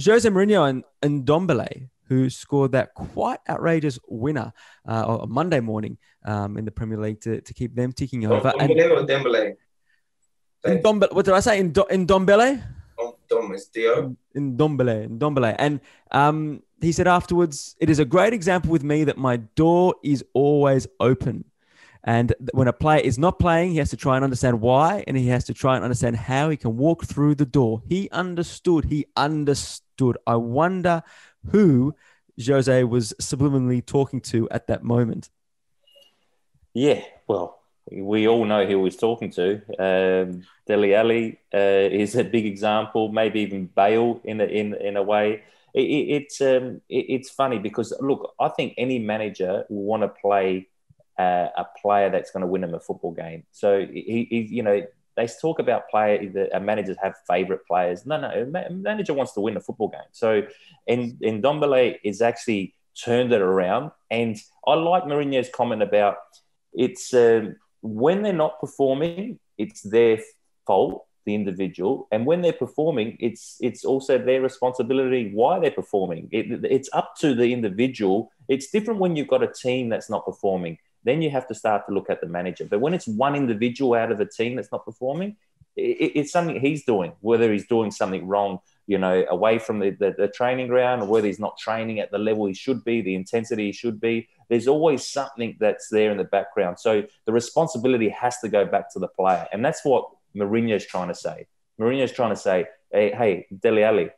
Jose Mourinho and, and Ndombele, who scored that quite outrageous winner uh, on Monday morning um, in the Premier League to, to keep them ticking over. Ndombele or Dembele? Ndombele, what did I say? In, Do, in? Oh, Dom is Dio. In Ndombele, in Ndombele. And um, he said afterwards, it is a great example with me that my door is always open. And when a player is not playing, he has to try and understand why, and he has to try and understand how he can walk through the door. He understood. He understood. I wonder who Jose was subliminally talking to at that moment. Yeah, well, we all know who he was talking to. Um, Dele Alli uh, is a big example, maybe even Bale in a, in in a way. It, it, it's um, it, it's funny because look, I think any manager will want to play uh, a player that's going to win him a football game. So he, he you know, they talk about player that managers have favorite players. No, no, a manager wants to win a football game. So, and and Ndombele is actually turned it around. And I like Mourinho's comment about it's um, when they're not performing, it's their fault, the individual, and when they're performing, it's it's also their responsibility why they're performing. It, it's up to the individual. It's different when you've got a team that's not performing then you have to start to look at the manager. But when it's one individual out of a team that's not performing, it, it's something he's doing, whether he's doing something wrong, you know, away from the, the, the, training ground, or whether he's not training at the level he should be, the intensity he should be. There's always something that's there in the background. So the responsibility has to go back to the player. And that's what Mourinho's trying to say. Mourinho's trying to say, hey, hey Dele Alli,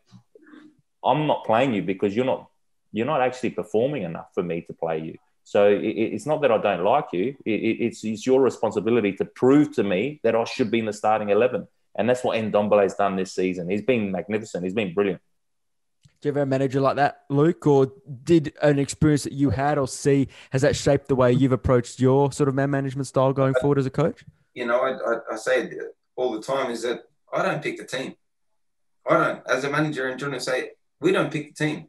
I'm not playing you because you're not you're not actually performing enough for me to play you. So it, it's not that I don't like you. It, it's, it's your responsibility to prove to me that I should be in the starting 11. And that's what Ndombele has done this season. He's been magnificent. He's been brilliant. Do you have a manager like that, Luke? Or did an experience that you had or see, has that shaped the way you've approached your sort of man management style going forward as a coach? You know, I, I, I say all the time is that I don't pick the team. I don't. As a manager and trying to say, we don't pick the team.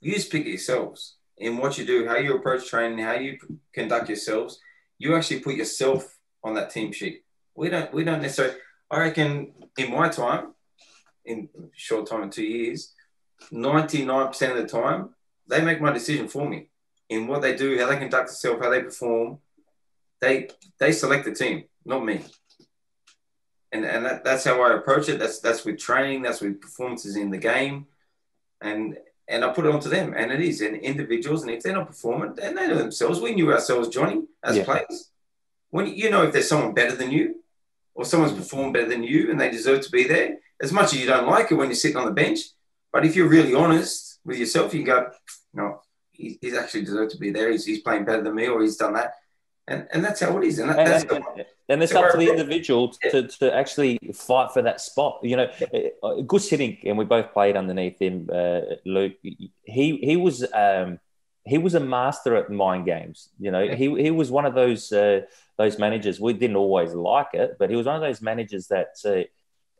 You just pick it yourselves in what you do, how you approach training, how you conduct yourselves, you actually put yourself on that team sheet. We don't we don't necessarily I reckon in my time, in short time of two years, 99% of the time, they make my decision for me. In what they do, how they conduct themselves, how they perform. They they select the team, not me. And and that, that's how I approach it. That's that's with training, that's with performances in the game. And and I put it onto them. And it is and individuals. And if they're not performing, then they know themselves. We knew ourselves, Johnny, as yeah. players. When you know if there's someone better than you, or someone's performed better than you, and they deserve to be there. As much as you don't like it when you're sitting on the bench, but if you're really honest with yourself, you go, no, he, he's actually deserved to be there. He's, he's playing better than me, or he's done that. And, and that's how it is. And, that, and, and, and it's up to the individual to, to actually fight for that spot. You know, uh, Guus Hiddink, and we both played underneath him, uh, Luke. He he was um, he was a master at mind games. You know, he he was one of those uh, those managers. We didn't always like it, but he was one of those managers that uh,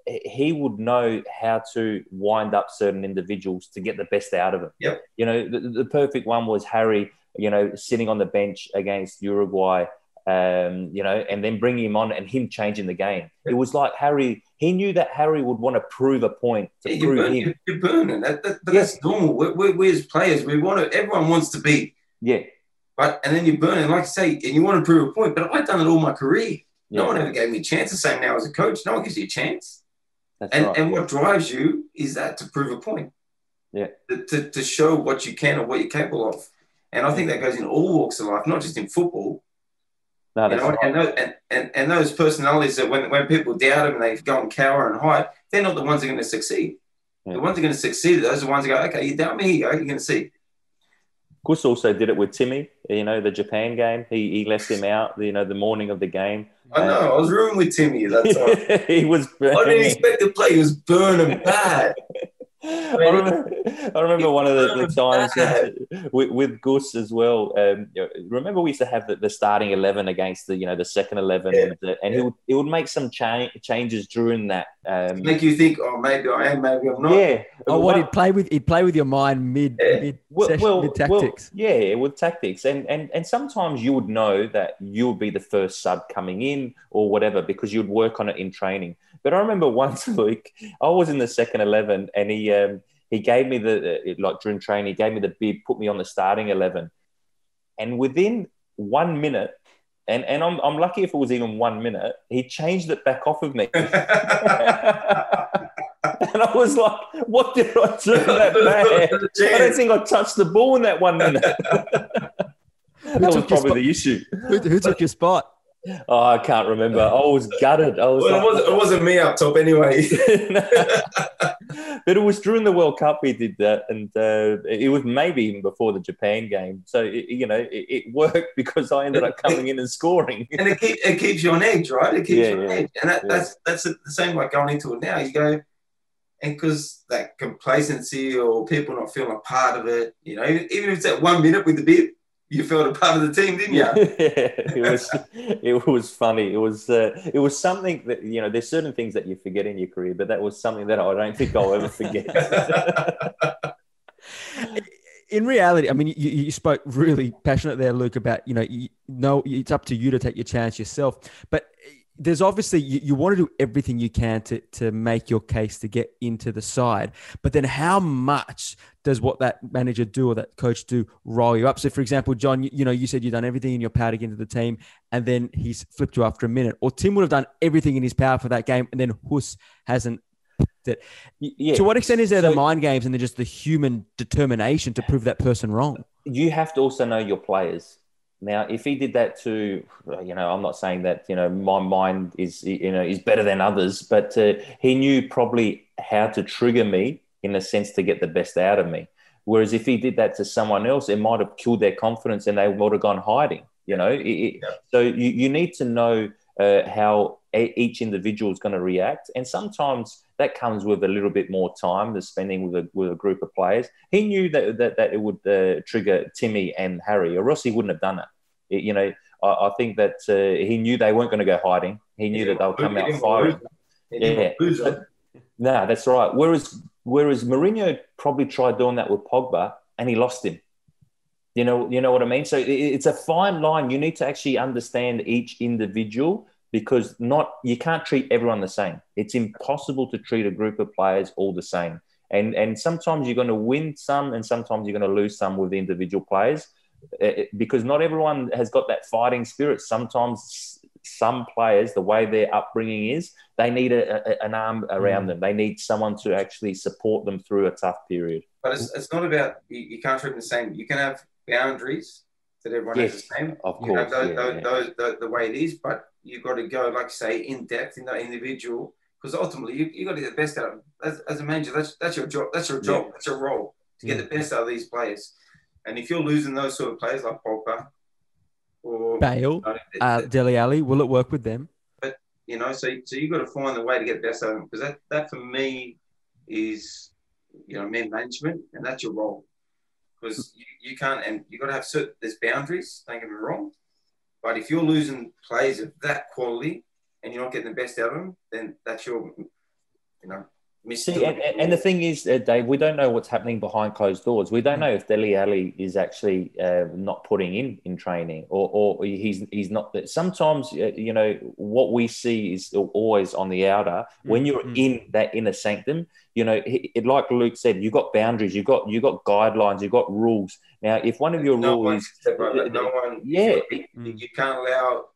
he would know how to wind up certain individuals to get the best out of them. Yep. You know, the, the perfect one was Harry. You know, sitting on the bench against Uruguay um, you know, and then bringing him on and him changing the game. It was like Harry. He knew that Harry would want to prove a point to yeah, prove burn, him. You're burning. That, that, yeah. that's normal. We're, we're, we as players, we want to. Everyone wants to be. Yeah. But and then you're burning, like I say, and you want to prove a point. But I've done it all my career. Yeah. No one ever gave me a chance. The same now as a coach. No one gives you a chance. That's and right. and what drives you is that to prove a point. Yeah. To, to, to show what you can or what you're capable of. And I think that goes in all walks of life, not just in football no, you know, right. and, those, and, and, and those personalities that when, when people doubt them and they go and cower and hide, they're not the ones that are going to succeed. Yeah. The ones that are going to succeed, those are the ones that go, okay, you doubt me, you go, you're going to see. Guus also did it with Timmy, you know, the Japan game. He, he left him out, you know, the morning of the game. I know, I was rooming with Timmy. that time. he was. I didn't expect to play. He was burning bad. I remember, I remember one of the, the times with, with Guus as well. Um, remember, we used to have the, the, starting eleven against the you know the second eleven, yeah. and, the, and yeah. he would he would make some cha- changes during that. Um, make you think, oh, maybe I am, maybe I'm not. Yeah. Oh, what he'd play with? He'd play with your mind mid yeah. mid, well, session, well, mid tactics. Well, yeah, with tactics, and and and sometimes you would know that you would be the first sub coming in or whatever because you'd work on it in training. But I remember once, Luke, I was in the second eleven, and he um, He gave me the like during training. He gave me the bib, put me on the starting eleven, and within one minute, and and I'm I'm lucky if it was even one minute. He changed it back off of me. and I was like, "What did I do that bad? I don't think I touched the ball in that one minute." that was probably the issue. Who, who took your spot? Oh, I can't remember. I was gutted. I was. Well, like, it, wasn't, it wasn't me up top anyway. but it was during the World Cup we did that, and uh, it was maybe even before the Japan game. So it, you know, it, it, worked because I ended up coming in and scoring. and it, keep, it keeps you on edge, right? It keeps yeah, you on yeah, edge, and that, yeah. that's that's the same like going into it now. You go, and because that complacency or people not feeling a part of it, you know, even if it's that one minute with the bib you felt a part of the team, didn't you? yeah, it was it was funny. It was uh, it was something that you know. There's certain things that you forget in your career, but that was something that I don't think I'll ever forget. in reality, I mean, you, you spoke really passionate there, Luke, about you know, you know, it's up to you to take your chance yourself, but there's obviously you, you, want to do everything you can to to make your case to get into the side but then how much does what that manager do or that coach do roll you up so for example john you, you know you said you've done everything in your power to get into the team and then he's flipped you after a minute or tim would have done everything in his power for that game and then Guus hasn't it. Yeah. To what extent is there so, the mind games and then just the human determination to prove that person wrong? You have to also know your players. Now, if he did that to, you know, I'm not saying that you know my mind is you know is better than others, but uh, he knew probably how to trigger me in a sense to get the best out of me. Whereas if he did that to someone else, it might have killed their confidence and they would have gone hiding. You know, it, yeah. so you, you need to know uh, how each individual is going to react, and sometimes that comes with a little bit more time the spending with a, with a group of players. He knew that that, that it would uh, trigger Timmy and Harry, or else he wouldn't have done it you know, I, I think that uh, he knew they weren't going to go hiding. He knew that they'll come out firing. Yeah. No, that's right. Whereas whereas Mourinho probably tried doing that with Pogba and he lost him. You know, you know what I mean. So it's a fine line. You need to actually understand each individual because not you can't treat everyone the same. It's impossible to treat a group of players all the same. And and sometimes you're going to win some, and sometimes you're going to lose some with individual players. Uh, because not everyone has got that fighting spirit. Sometimes some players, the way their upbringing is, they need a, a, an arm around mm. them. They need someone to actually support them through a tough period. But it's, it's not about you, you can't treat them the same. You can have boundaries that everyone yes, has the same. Of course, you have those, yeah, those, yeah. those the, the, way it is, but you've got to go, like you say, in depth in that individual because ultimately you, you got to get the best out of them. As, as a manager, that's that's your job. That's your job. Yeah. That's your role to get mm. the best out of these players. And if you're losing those sort of players like Pogba or Bale, you know, uh, Dele Alli, will it work with them? But you know, so so you've got to find the way to get the best out of them because that that for me is you know men management, and that's your role. Because you, you can't, and you got to have certain there's boundaries. Don't get me wrong, but if you're losing players of that quality and you're not getting the best out of them, then that's your you know See, and, and, the thing is, uh, Dave, we don't know what's happening behind closed doors. We don't know if Dele Alli is actually uh, not putting in in training, or, or he's he's not. Sometimes, uh, you know, what we see is always on the outer. When you're mm-hmm. in that inner sanctum, you know, it, like Luke said, you've got boundaries, you've got you've got guidelines, you've got rules. Now, if one of your no rules, no one, yeah, you, you can't allow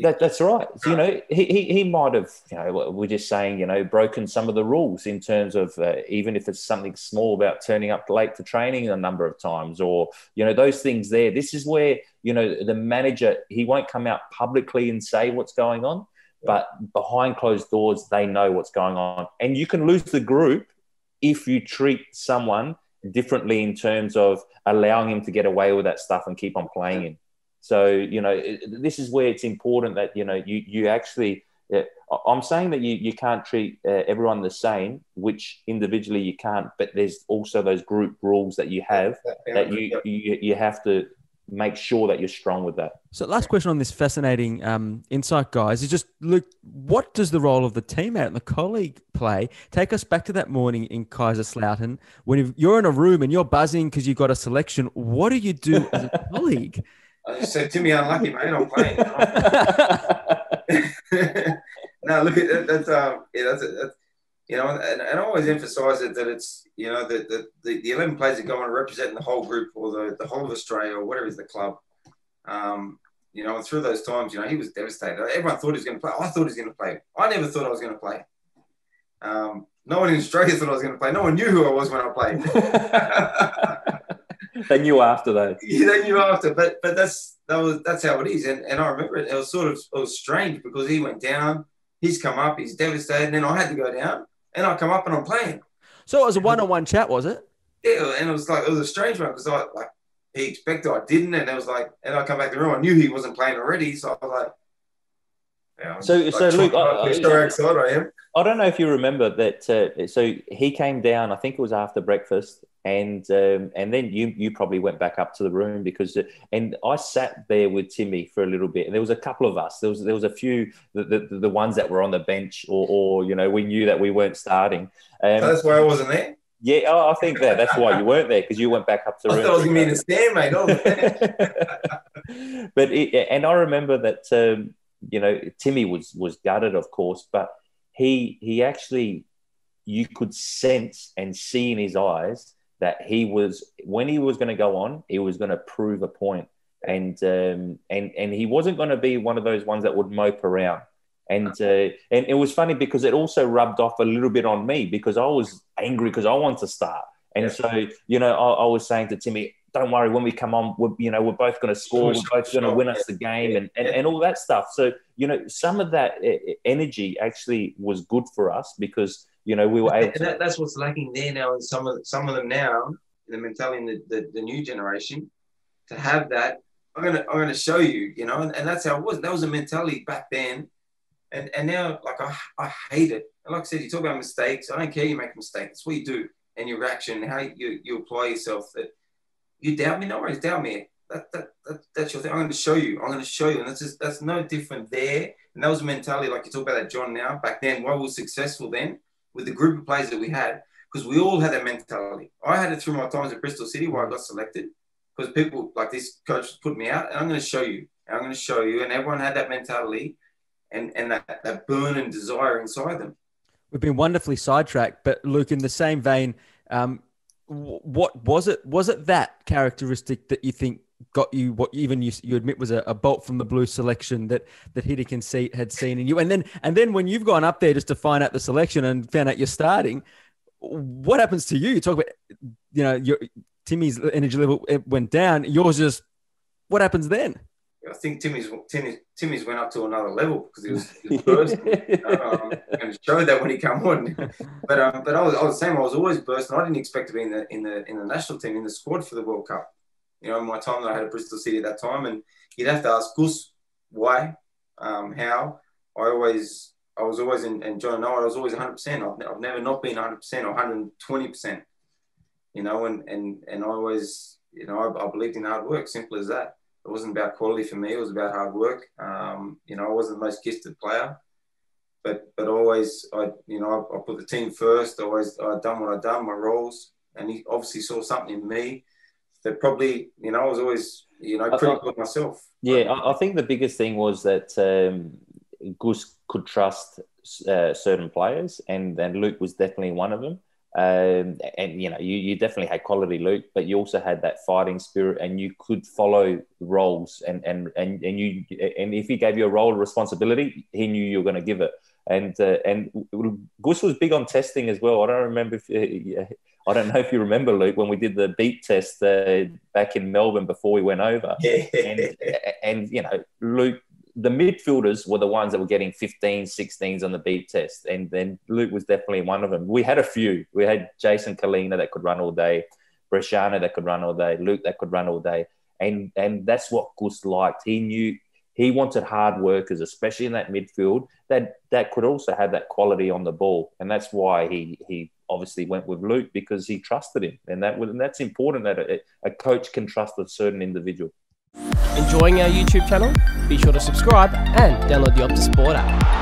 that, that's right. You know, he, he, he might have, you know, we're just saying, you know, broken some of the rules in terms of uh, even if it's something small about turning up late to training a number of times or, you know, those things there. This is where, you know, the manager, he won't come out publicly and say what's going on, but behind closed doors, they know what's going on. And you can lose the group if you treat someone differently in terms of allowing him to get away with that stuff and keep on playing him. So you know, this is where it's important that you know you you actually. I'm saying that you, you can't treat uh, everyone the same, which individually you can't, but there's also those group rules that you have that you, you, you have to make sure that you're strong with that. So, last question on this fascinating um, insight, guys, is just look, what does the role of the teammate and the colleague play? Take us back to that morning in Kaiserslautern when you're in a room and you're buzzing because you've got a selection. What do you do as a colleague? I just said, Timmy, unlucky, mate. I'm playing. no, look at that. That's um, yeah, that's, that's you know, and, and I always emphasise it that it's you know that the, the, the eleven players that go on representing the whole group or the, the whole of Australia or whatever is the club. Um, you know, and through those times, you know, he was devastated. Everyone thought he was going to play. I thought he was going to play. I never thought I was going to play. Um, no one in Australia thought I was going to play. No one knew who I was when I played. they knew after that. Yeah, they knew after. But but that's that was that's how it is. And and I remember it. It was sort of it was strange because he went down. He's come up. He's devastated. And then I had to go down, and I come up and I'm playing. So it was a one-on-one chat, was it? Yeah, and it was like it was a strange one because I like he expected I didn't, and it was like, and I come back to the room. I knew he wasn't playing already, so I was like. Yeah, so, like, so Luke, I, excited I am. I don't know if you remember that. Uh, so he came down. I think it was after breakfast, and um, and then you you probably went back up to the room because uh, and I sat there with Timmy for a little bit, and there was a couple of us. There was there was a few the the, the ones that were on the bench, or, or you know we knew that we weren't starting. Um, so that's why I wasn't there. Yeah, oh, I think that that's why you weren't there because you went back up to the I room. I was to be in the stand, mate. but it, and I remember that um, you know Timmy was was gutted, of course, but he he actually you could sense and see in his eyes that he was when he was going to go on, he was going to prove a point, and um, and and he wasn't going to be one of those ones that would mope around. And uh, and it was funny because it also rubbed off a little bit on me because I was angry because I wanted to start. And yeah. so, you know, I, I, was saying to Timmy, don't worry, when we come on, we're, you know, we're both going to score, we're both going to win us the game and, and, and all that stuff. So, you know, some of that energy actually was good for us because, you know, we were able to... that, that's what's lacking there now. And some of, some of them now, the mentality in the, the, the new generation, to have that, I'm going to, I'm going to show you, you know, and, and that's how it was. That was a mentality back then and and now, like I, I hate it. And like I said, you talk about mistakes. I don't care you make a mistake. That's what you do. And your reaction, how you, you apply yourself. That you doubt me, no worries, doubt me. That, that, that, that's your thing. I'm going to show you. I'm going to show you. And that's just, that's no different there. And that was a mentality, like you talk about that John now. Back then, why we were successful then with the group of players that we had, because we all had that mentality. I had it through my times at Bristol City where I got selected, because people like this coach put me out, and I'm going to show you. I'm going to show you. And everyone had that mentality and, and that, that burn and desire inside them. We've been wonderfully sidetracked, but Luke, in the same vein, um, what was it? Was it that characteristic that you think got you what even you, you admit was a, a bolt from the blue selection that that Hiddink see, had seen in you, and then and then when you've gone up there just to find out the selection and found out you're starting, what happens to you? You talk about you know your Timmy's energy level went down. Yours just what happens then? I think Timmy's Timmy's, Timmy's went up to another level because he was, he was bursting, um, and showed that when he came on. But um, but I was, I was saying I was always bursting. I didn't expect to be in the in the in the national team in the squad for the World Cup. You know, my time that I had at Bristol City at that time, and you'd have to ask Guus why, um, how. I always I was always in, and John know I was always 100. percent I've, I've never not been 100 percent or 120 percent. You know, and and and I always you know I, I believed in hard work. Simple as that it wasn't about quality for me. It was about hard work. Um, you know, I wasn't the most gifted player, but but always I you know I, I put the team first. Always I done what I done, my roles, and he obviously saw something in me that probably you know I was always you know critical of myself. Yeah, I, I think the biggest thing was that um, Guus could trust uh, certain players, and then Luke was definitely one of them. Um, and you know, you, you definitely had quality Luke, but you also had that fighting spirit, and you could follow roles. And and and and you and if he gave you a role of responsibility, he knew you were going to give it. And uh, and Guus was big on testing as well. I don't remember if uh, I don't know if you remember Luke when we did the beep test uh, back in Melbourne before we went over. Yeah. And, and you know, Luke the midfielders were the ones that were getting 15, 16s on the beep test. And then Luke was definitely one of them. We had a few. We had Jason Culina that could run all day, Bresciano that could run all day, Luke that could run all day. And and that's what Guus liked. He knew he wanted hard workers, especially in that midfield, that that could also have that quality on the ball. And that's why he he obviously went with Luke because he trusted him. And that and that's important that a, a coach can trust a certain individual. Enjoying our YouTube channel? Be sure to subscribe and download the Optus Sport app.